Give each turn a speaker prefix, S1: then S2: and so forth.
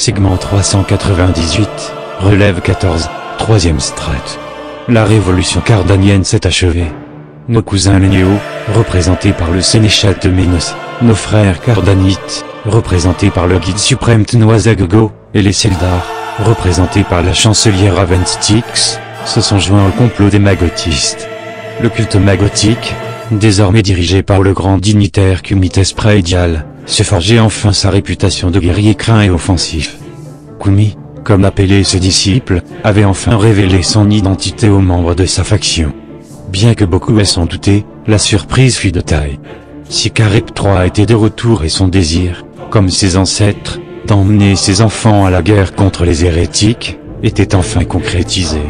S1: Segment 398. Relève 14. Troisième strat. La révolution cardanienne s'est achevée. Nos cousins Lénéo, représentés par le sénéchal de Ménos, nos frères cardanites, représentés par le guide suprême Tnoazagogo, et les Seldar, représentés par la chancelière Aventix, se sont joints au complot des magotistes. Le culte magotique, désormais dirigé par le grand dignitaire Kumites Praedial, se forgeait enfin sa réputation de guerrier craint et offensif. Kumi, comme appelé ce disciple, avait enfin révélé son identité aux membres de sa faction. Bien que beaucoup aient s'en douté, la surprise fut de taille. Sikarep III était de retour et son désir, comme ses ancêtres, d'emmener ses enfants à la guerre contre les hérétiques, était enfin concrétisé.